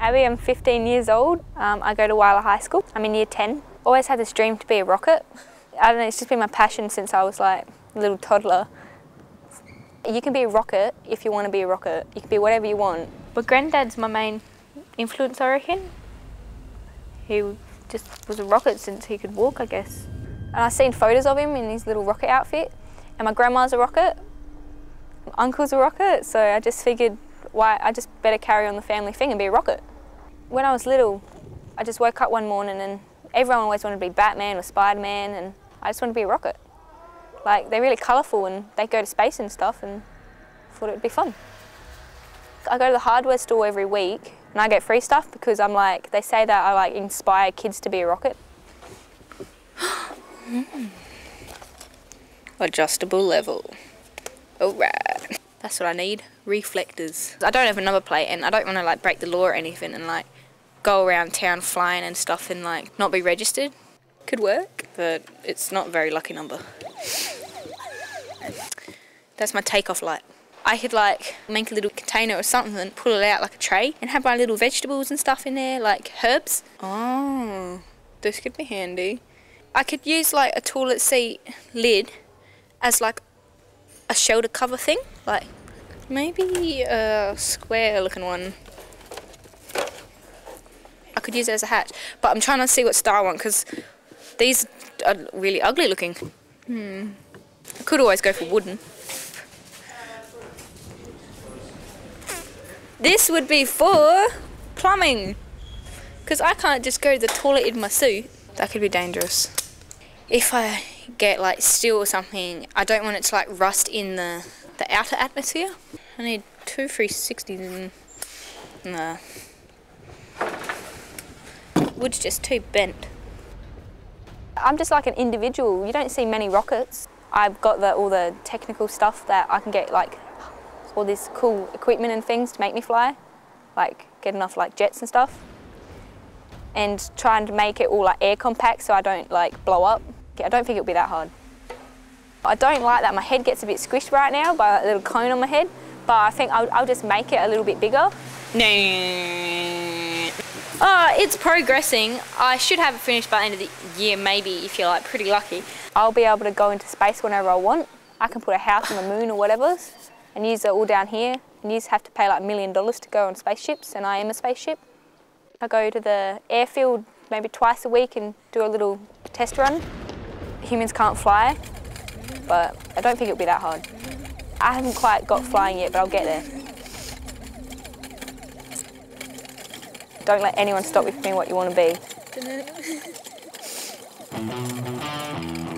Abby, I'm 15 years old. Um, I go to Whyalla High School. I'm in year 10. Always had this dream to be a rocket. I don't know, it's just been my passion since I was like a little toddler. You can be a rocket if you want to be a rocket. You can be whatever you want. But granddad's my main influence, I reckon. He just was a rocket since he could walk, I guess. And I've seen photos of him in his little rocket outfit. And my grandma's a rocket. My uncle's a rocket. So I just figured, why, I just better carry on the family thing and be a rocket. When I was little, I just woke up one morning and everyone always wanted to be Batman or Spider-Man and I just wanted to be a rocket. Like, they're really colourful and they go to space and stuff and thought it would be fun. I go to the hardware store every week and I get free stuff because I'm like, they say that I like inspire kids to be a rocket. Adjustable level. Alright. That's what I need. Reflectors. I don't have a number plate and I don't want to like break the law or anything and like go around town flying and stuff and like not be registered. Could work, but it's not a very lucky number. That's my takeoff light. I could like make a little container or something, and pull it out like a tray and have my little vegetables and stuff in there, like herbs. Oh, this could be handy. I could use like a toilet seat lid as like a shoulder cover thing, like maybe a square looking one. Could use it as a hat, but I'm trying to see what style I want because these are really ugly looking. Hmm. I could always go for wooden. This would be for plumbing. Because I can't just go to the toilet in my suit. That could be dangerous. If I get like steel or something, I don't want it to like rust in the, the outer atmosphere. I need two 360s in the wood's just too bent. I'm just like an individual. You don't see many rockets. I've got the, all the technical stuff that I can get like all this cool equipment and things to make me fly, like getting off like jets and stuff. And trying to make it all like air compact so I don't like blow up. I don't think it'll be that hard. I don't like that my head gets a bit squished right now by a little cone on my head, but I think I'll, I'll just make it a little bit bigger. No. Oh, it's progressing. I should have it finished by the end of the year, maybe, if you're like pretty lucky. I'll be able to go into space whenever I want. I can put a house on the moon or whatever and use it all down here. And you have to pay like a million dollars to go on spaceships, and I am a spaceship. I go to the airfield maybe twice a week and do a little test run. Humans can't fly, but I don't think it'll be that hard. I haven't quite got flying yet, but I'll get there. Don't let anyone stop you from being what you want to be.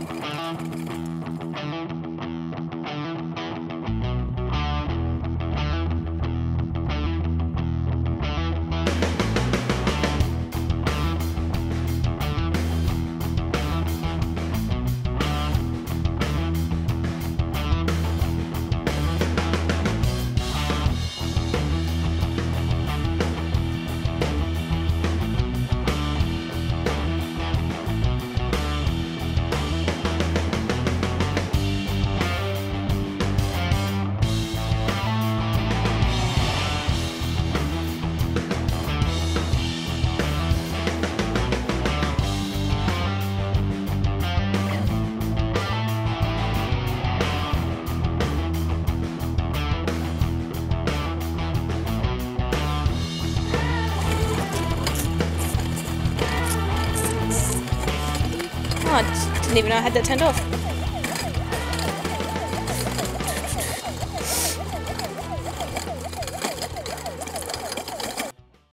didn't even know I had that turned off.